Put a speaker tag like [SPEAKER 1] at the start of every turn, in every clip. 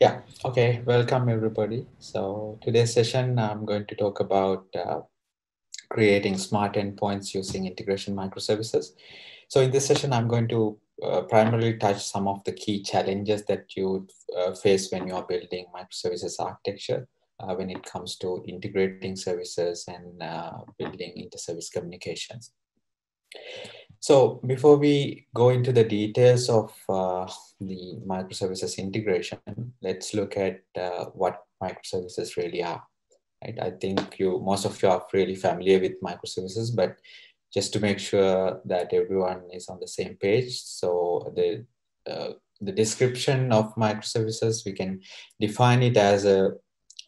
[SPEAKER 1] Yeah, okay, welcome everybody. So today's session, I'm going to talk about uh, creating smart endpoints using integration microservices. So in this session, I'm going to uh, primarily touch some of the key challenges that you uh, face when you are building microservices architecture uh, when it comes to integrating services and uh, building inter-service communications. So before we go into the details of uh, the microservices integration, let's look at uh, what microservices really are. Right? I think you most of you are really familiar with microservices, but just to make sure that everyone is on the same page. So the uh, the description of microservices, we can define it as a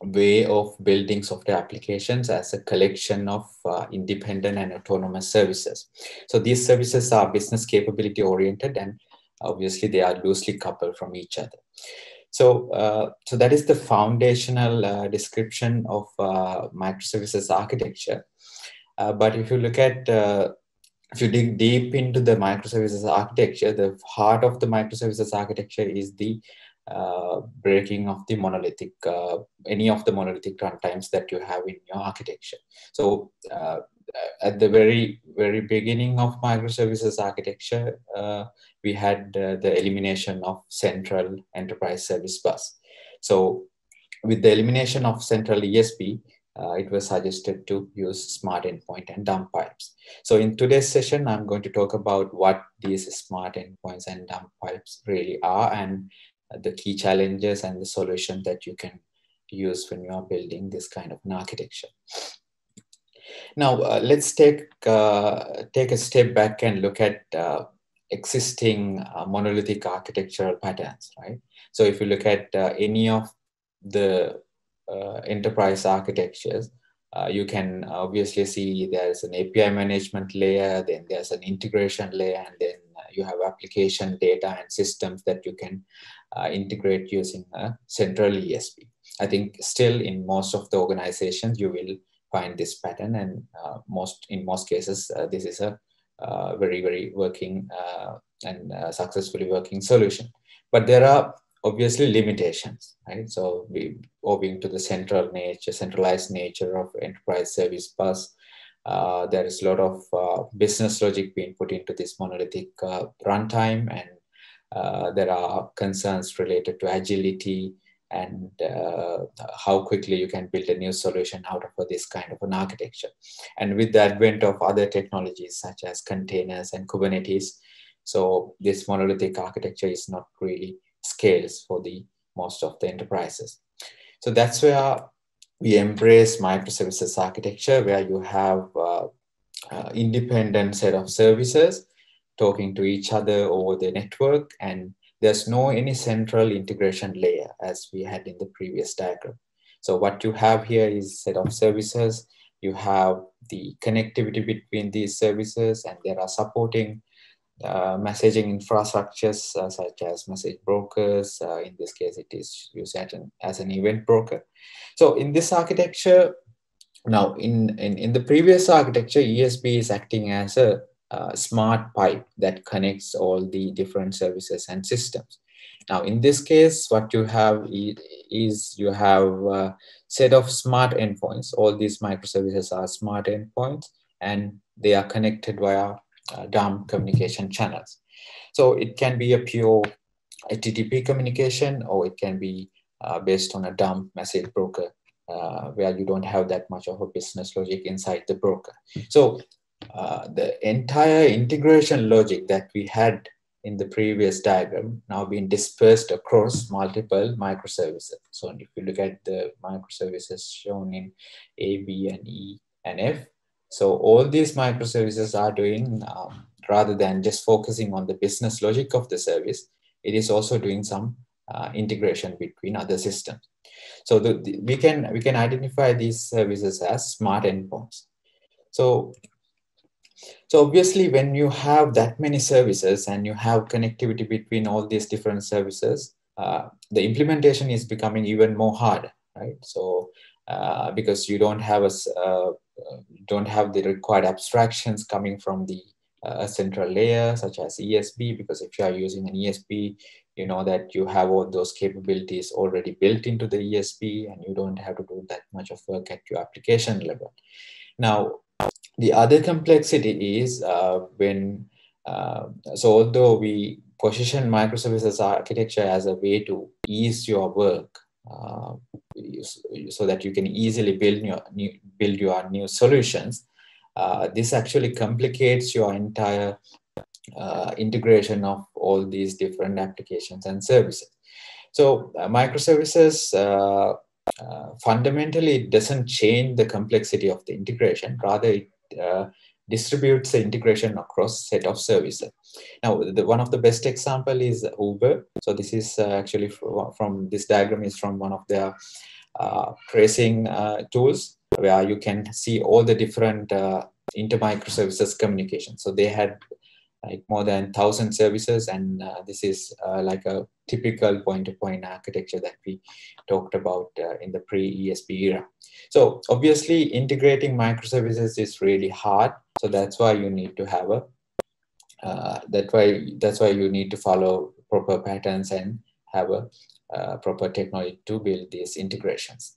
[SPEAKER 1] way of building software applications as a collection of uh, independent and autonomous services. So these services are business capability oriented and obviously they are loosely coupled from each other. So, uh, so that is the foundational uh, description of uh, microservices architecture. Uh, but if you look at uh, if you dig deep into the microservices architecture, the heart of the microservices architecture is the uh, breaking of the monolithic, uh, any of the monolithic runtimes that you have in your architecture. So uh, at the very, very beginning of microservices architecture, uh, we had uh, the elimination of central enterprise service bus. So with the elimination of central ESB, it was suggested to use smart endpoint and dump pipes. So in today's session, I'm going to talk about what these smart endpoints and dump pipes really are and the key challenges and the solution that you can use when you are building this kind of an architecture. Now, uh, let's take, uh, take a step back and look at uh, existing uh, monolithic architectural patterns, right? So if you look at uh, any of the uh, enterprise architectures, you can obviously see there's an API management layer, then there's an integration layer, and then you have application data and systems that you can uh, integrate using a central ESB. I think still in most of the organizations, you will find this pattern and uh, most in most cases, uh, this is a uh, very, very working uh, and uh, successfully working solution. But there are obviously limitations, right? So we owing to the central nature, centralized nature of enterprise service bus, there is a lot of business logic being put into this monolithic runtime, and uh, there are concerns related to agility and uh, how quickly you can build a new solution out of this kind of an architecture. And with the advent of other technologies such as containers and Kubernetes, so this monolithic architecture is not really scales for the most of the enterprises. So that's where we embrace microservices architecture where you have uh, uh, independent set of services talking to each other over the network and there's no any central integration layer as we had in the previous diagram. So what you have here is set of services, you have the connectivity between these services and there are supporting uh, messaging infrastructures uh, such as message brokers. Uh, in this case, it is used as an, as an event broker. So in this architecture, now in, in, in the previous architecture, ESB is acting as a uh, smart pipe that connects all the different services and systems. Now, in this case, what you have is you have a set of smart endpoints. All these microservices are smart endpoints and they are connected via uh, communication channels. So it can be a pure HTTP communication or it can be uh, based on a dump message broker uh, where you don't have that much of a business logic inside the broker. So uh, the entire integration logic that we had in the previous diagram now being dispersed across multiple microservices. So if you look at the microservices shown in A, B, and E and F, so all these microservices are doing, um, rather than just focusing on the business logic of the service, it is also doing some uh, integration between other systems. So the, the, we can we can identify these services as smart endpoints. So so obviously, when you have that many services and you have connectivity between all these different services, uh, the implementation is becoming even more hard, right? So uh, because you don't have a uh, don't have the required abstractions coming from the uh, central layer such as ESB because if you are using an ESB you know that you have all those capabilities already built into the ESB and you don't have to do that much of work at your application level. Now, the other complexity is uh, when, uh, so although we position microservices architecture as a way to ease your work uh, so that you can easily build your new, build your new solutions, uh, this actually complicates your entire uh, integration of all these different applications and services. So uh, microservices uh, uh, fundamentally doesn't change the complexity of the integration, rather it uh, distributes the integration across set of services. Now, the, one of the best example is Uber. So this is uh, actually from, from, this diagram is from one of their tracing tools where you can see all the different inter-microservices communication. So they had like more than thousand services and uh, this is uh, like a typical point-to-point architecture that we talked about uh, in the pre-ESB era. So obviously integrating microservices is really hard. So that's why you need to have a, uh, that why, that's why you need to follow proper patterns and have a uh, proper technology to build these integrations.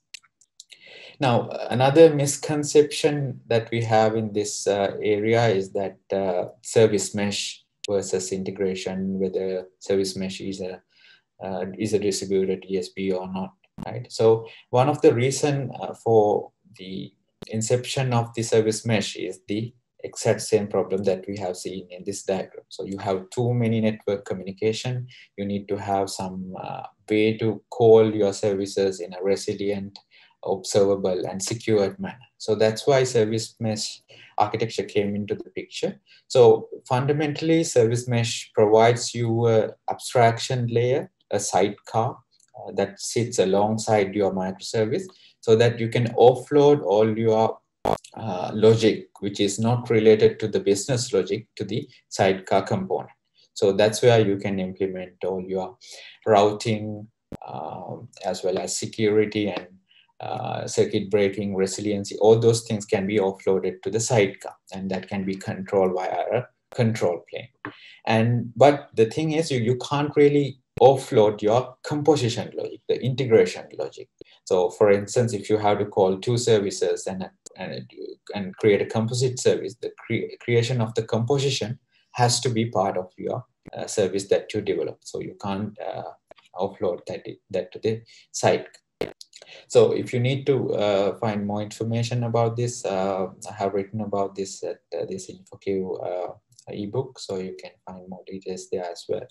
[SPEAKER 1] Now, another misconception that we have in this uh, area is that uh, service mesh versus integration, whether service mesh is a uh, is a distributed ESB or not, right? So one of the reason uh, for the inception of the service mesh is the exact same problem that we have seen in this diagram. So you have too many network communication. You need to have some uh, way to call your services in a resilient observable and secured manner. So that's why service mesh architecture came into the picture. So fundamentally, service mesh provides you an abstraction layer, a sidecar uh, that sits alongside your microservice so that you can offload all your uh, logic, which is not related to the business logic, to the sidecar component. So that's where you can implement all your routing uh, as well as security and uh, circuit breaking, resiliency, all those things can be offloaded to the sidecar and that can be controlled via a control plane. And but the thing is you, you can't really offload your composition logic, the integration logic. So for instance, if you have to call two services and, and, and create a composite service, the cre creation of the composition has to be part of your uh, service that you develop. So you can't uh, offload that, that to the side so if you need to uh, find more information about this, uh, I have written about this at uh, this InfoQ uh, ebook, so you can find more details there as well.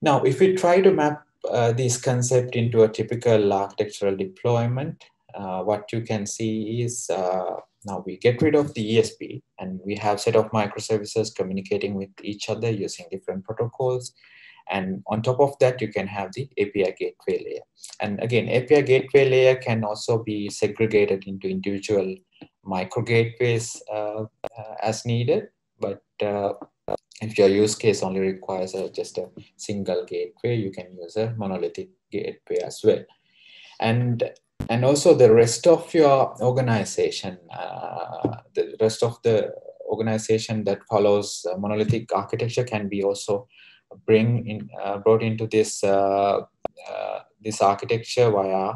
[SPEAKER 1] Now, if we try to map uh, this concept into a typical architectural deployment, uh, what you can see is now we get rid of the ESB and we have set of microservices communicating with each other using different protocols. And on top of that, you can have the API gateway layer. And again, API gateway layer can also be segregated into individual micro gateways uh, uh, as needed. But uh, if your use case only requires a, just a single gateway, you can use a monolithic gateway as well. And and also the rest of your organization, uh, the rest of the organization that follows monolithic architecture can be also bring in uh, brought into this uh, uh, this architecture via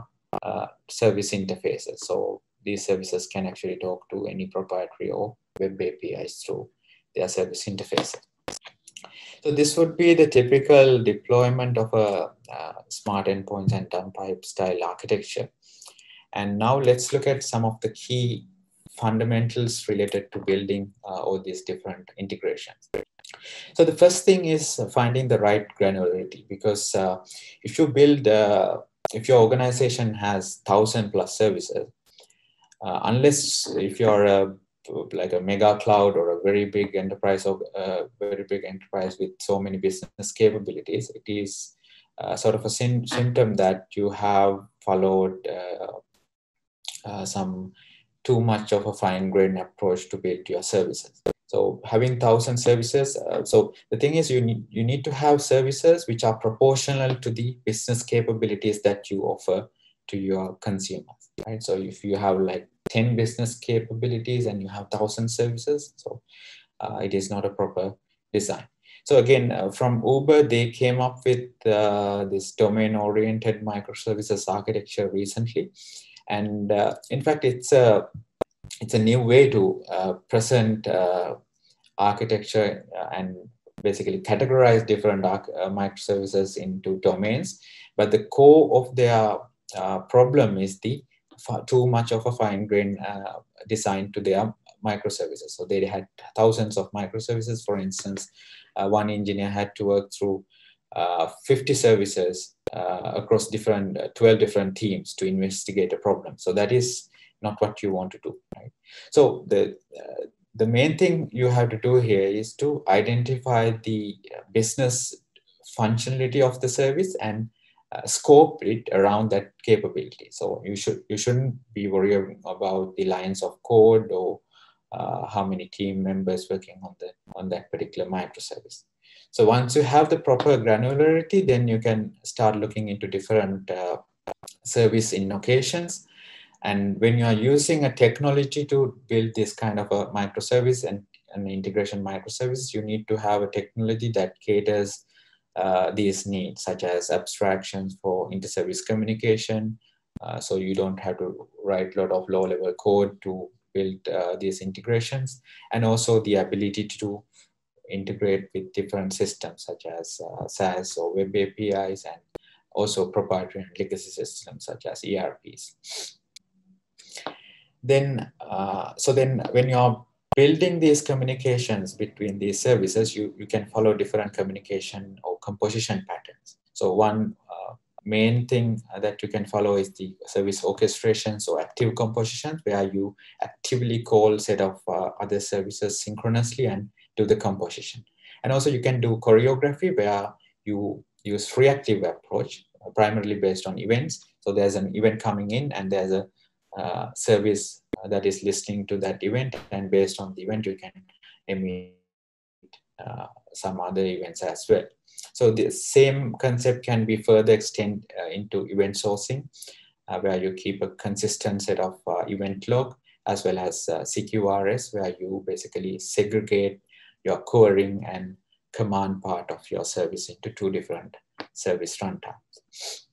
[SPEAKER 1] service interfaces. So these services can actually talk to any proprietary or web APIs through their service interfaces. So this would be the typical deployment of a uh, smart endpoints and dump pipe style architecture. And now let's look at some of the key fundamentals related to building uh, all these different integrations. So the first thing is finding the right granularity because uh, if you build, uh, if your organization has thousand plus services, uh, unless if you're a, like a mega cloud or a very big enterprise or uh, very big enterprise with so many business capabilities, it is uh, sort of a symptom that you have followed some too much of a fine grained approach to build your services. So having thousand services. Uh, so the thing is, you need you need to have services which are proportional to the business capabilities that you offer to your consumers, right? So if you have like ten business capabilities and you have thousand services, so uh, it is not a proper design. So again, uh, from Uber, they came up with uh, this domain-oriented microservices architecture recently, and uh, in fact, it's a it's a new way to uh, present uh, architecture and basically categorize different microservices into domains. But the core of their problem is the too much of a fine-grained design to their microservices. So they had thousands of microservices. For instance, uh, one engineer had to work through 50 services uh, across different 12 different teams to investigate a problem. So that is not what you want to do, right? So the the main thing you have to do here is to identify the business functionality of the service and uh, scope it around that capability. So you should you shouldn't be worrying about the lines of code or uh, how many team members working on the on that particular microservice. So once you have the proper granularity, then you can start looking into different uh, service invocations. And when you are using a technology to build this kind of a microservice and an integration microservice, you need to have a technology that caters uh, these needs, such as abstractions for inter-service communication. Uh, so you don't have to write a lot of low-level code to build uh, these integrations and also the ability to integrate with different systems such as uh, SaaS or web APIs and also proprietary and legacy systems such as ERPs. Then, uh, so then when you're building these communications between these services, you, you can follow different communication or composition patterns. So one uh, main thing that you can follow is the service orchestration, so active compositions where you actively call set of uh, other services synchronously and do the composition. And also you can do choreography where you use reactive approach, uh, primarily based on events. So there's an event coming in and there's a uh, service that is listening to that event and based on the event you can emit uh, some other events as well. So the same concept can be further extended uh, into event sourcing, uh, where you keep a consistent set of uh, event log, as well as uh, CQRS, where you basically segregate your querying and command part of your service into two different service runtimes.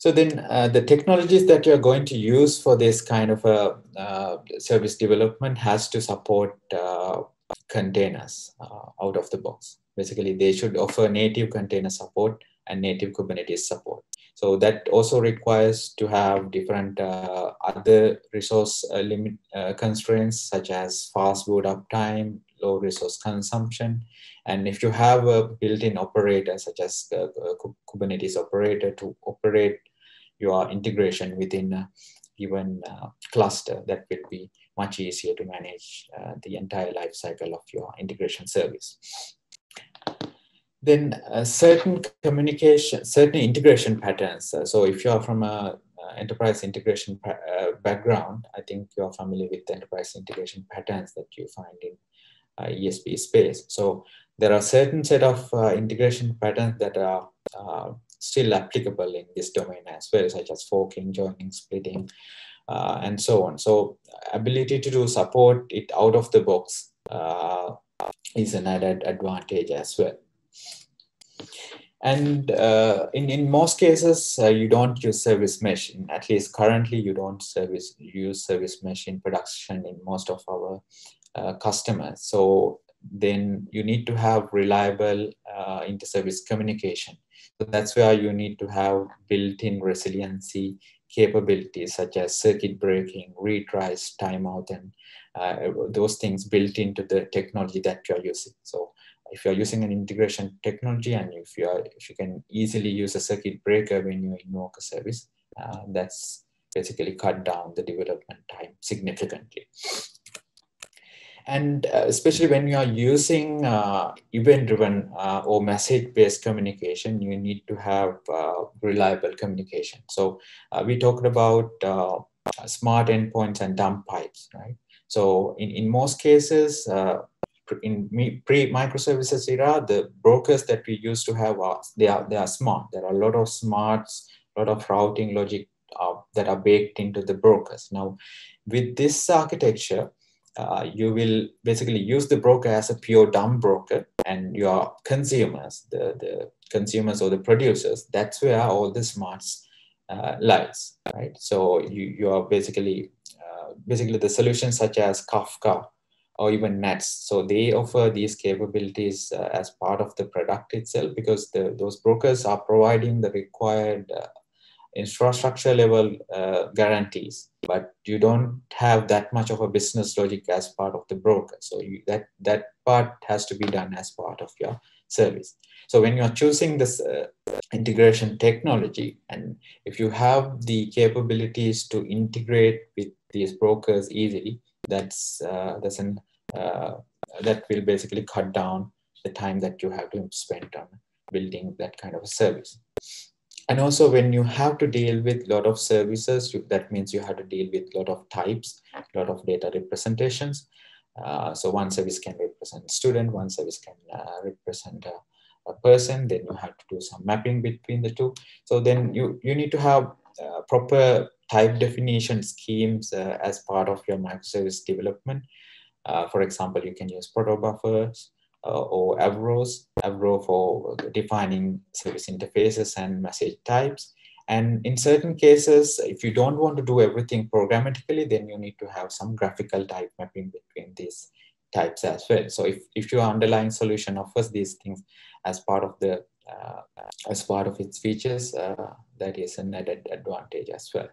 [SPEAKER 1] So then uh, the technologies that you're going to use for this kind of a uh, service development has to support uh, containers uh, out of the box. Basically, they should offer native container support and native Kubernetes support. So that also requires to have different uh, other resource uh, limit uh, constraints such as fast boot up time, low resource consumption. And if you have a built-in operator such as the Kubernetes operator to operate your integration within a given uh, cluster, that will be much easier to manage uh, the entire life cycle of your integration service. Then uh, certain communication, certain integration patterns. Uh, so if you are from a uh, enterprise integration uh, background, I think you're familiar with enterprise integration patterns that you find in uh, ESB space. So there are certain set of integration patterns that are still applicable in this domain as well, such as forking, joining, splitting, uh, and so on. So ability to do support it out of the box uh, is an added advantage as well. And uh, in, in most cases, uh, you don't use service mesh. In, at least currently, you don't service use service mesh in production in most of our uh, customers. So then you need to have reliable uh, inter-service communication. So that's where you need to have built-in resiliency capabilities such as circuit breaking, retries, timeout, and uh, those things built into the technology that you're using. So if you're using an integration technology and if you are if you can easily use a circuit breaker when you invoke a service, uh, that's basically cut down the development time significantly. And uh, especially when you are using uh, event-driven uh, or message-based communication, you need to have uh, reliable communication. So uh, we talked about uh, smart endpoints and dump pipes, right? So in, in most cases, in pre-microservices era, the brokers that we used to have are they are they are smart. There are a lot of smarts, a lot of routing logic that are baked into the brokers. Now, with this architecture, uh, you will basically use the broker as a pure dumb broker and your consumers, the, the consumers or the producers, that's where all the smarts uh, lies, right? So you, you are basically, uh, basically the solutions such as Kafka or even NATS. So they offer these capabilities uh, as part of the product itself because the, those brokers are providing the required uh, infrastructure level uh, guarantees, but you don't have that much of a business logic as part of the broker. So you, that, that part has to be done as part of your service. So when you're choosing this uh, integration technology, and if you have the capabilities to integrate with these brokers easily, that's, uh, that's an, uh, that will basically cut down the time that you have to spend on building that kind of a service and also when you have to deal with a lot of services you, that means you have to deal with a lot of types a lot of data representations. Uh, so one service can represent student one service can uh, represent a, a, person. Then you have to do some mapping between the two. So then you you need to have uh, proper type definition schemes uh, as part of your microservice development. Uh, for example you can use proto buffers or Avros, Avro for defining service interfaces and message types. And in certain cases, if you don't want to do everything programmatically, then you need to have some graphical type mapping between these types as well. So if, if your underlying solution offers these things as part of the uh, as part of its features, uh, that is an added advantage as well.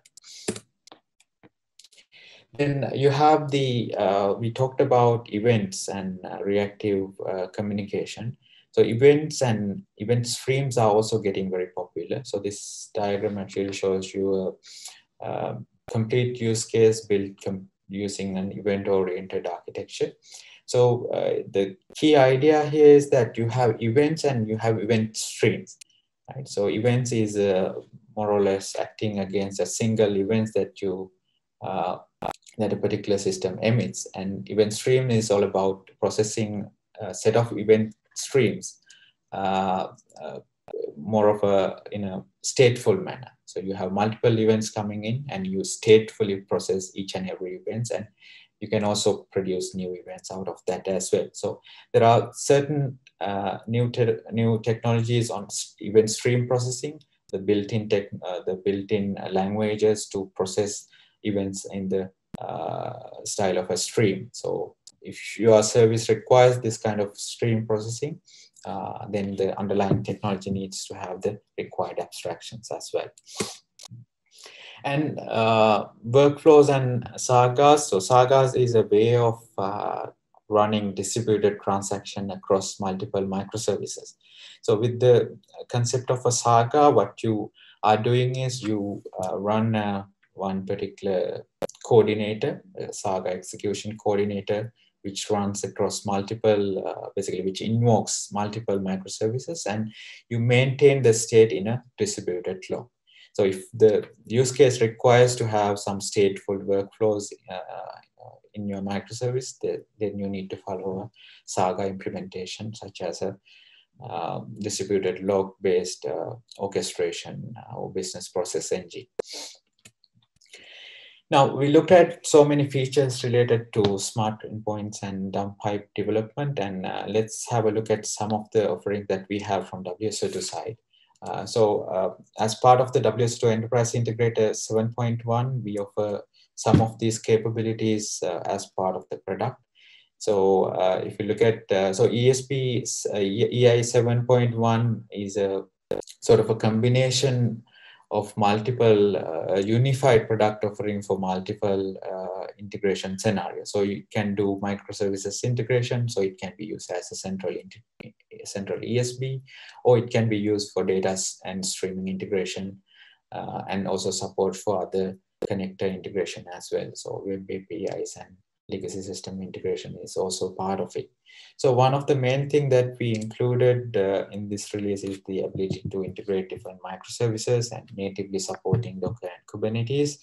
[SPEAKER 1] Then you have the, uh, we talked about events and uh, reactive uh, communication. So events and event streams are also getting very popular. So this diagram actually shows you a, complete use case built using an event-oriented architecture. So uh, the key idea here is that you have events and you have event streams. Right? So events is uh, more or less acting against a single event that you uh, that a particular system emits. And event stream is all about processing a set of event streams uh, uh, more of a in a stateful manner. So you have multiple events coming in and you statefully process each and every event and you can also produce new events out of that as well. So there are certain uh, new, te new technologies on event stream processing, the built-in tech, uh, the built-in languages to process events in the uh, style of a stream. So if your service requires this kind of stream processing, uh, then the underlying technology needs to have the required abstractions as well. And uh, workflows and sagas. So sagas is a way of uh, running distributed transaction across multiple microservices. So with the concept of a saga, what you are doing is you uh, run one particular coordinator, Saga execution coordinator, which runs across multiple, uh, basically which invokes multiple microservices and you maintain the state in a distributed flow. So if the use case requires to have some stateful workflows uh, in your microservice, then you need to follow a Saga implementation, such as a uh, distributed log-based uh, orchestration uh, or business process engine. Now, we looked at so many features related to smart endpoints and dump pipe development, and uh, let's have a look at some of the offerings that we have from WSO2 side. Uh, so uh, as part of the WSO2 Enterprise Integrator 7.1, we offer some of these capabilities uh, as part of the product. So uh, if you look at, uh, so ESB EI 7.1 is a sort of a combination of multiple uh, unified product offering for multiple uh, integration scenarios. So you can do microservices integration. So it can be used as a central central ESB, or it can be used for data and streaming integration, uh, and also support for other connector integration as well. So web APIs and legacy system integration is also part of it. So one of the main thing that we included uh, in this release is the ability to integrate different microservices and natively supporting Docker and Kubernetes.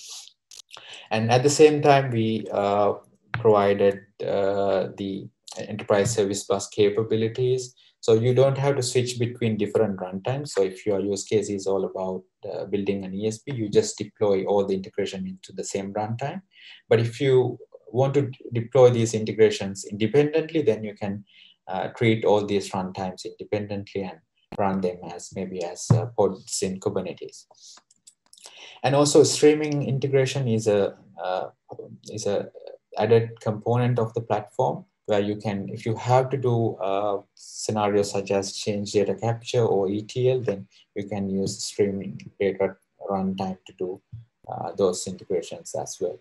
[SPEAKER 1] And at the same time, we uh, provided uh, the enterprise service bus capabilities. So you don't have to switch between different runtimes. So if your use case is all about uh, building an ESB, you just deploy all the integration into the same runtime. But if you want to deploy these integrations independently, then you can uh, all these runtimes independently and run them as maybe as uh, pods in Kubernetes. And also streaming integration is a uh, is a added component of the platform where you can, if you have to do uh, scenarios such as change data capture or ETL, then you can use streaming data runtime to do uh, those integrations as well.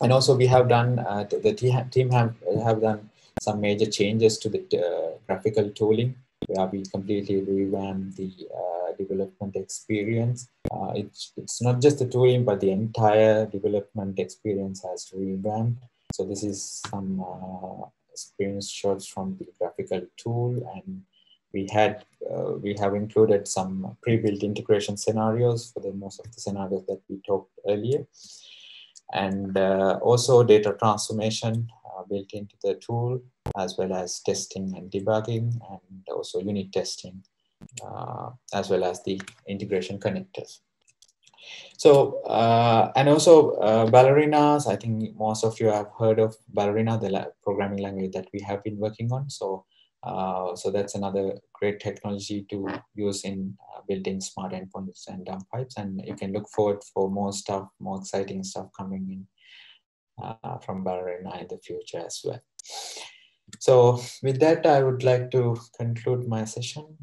[SPEAKER 1] And also we have done, uh, the team have, have done some major changes to the uh, graphical tooling where we completely revamped the uh, development experience. Uh, it's, it's not just the tooling, but the entire development experience has revamped. So this is some uh, screenshots from the graphical tool and we had uh, we have included some pre-built integration scenarios for the most of the scenarios that we talked earlier and uh, also data transformation uh, built into the tool as well as testing and debugging and also unit testing uh, as well as the integration connectors so, uh, and also uh, ballerinas, I think most of you have heard of ballerina, the la programming language that we have been working on. So, uh, so that's another great technology to use in uh, building smart endpoints and dump pipes. And you can look forward for more stuff, more exciting stuff coming in uh, from ballerina in the future as well. So with that, I would like to conclude my session.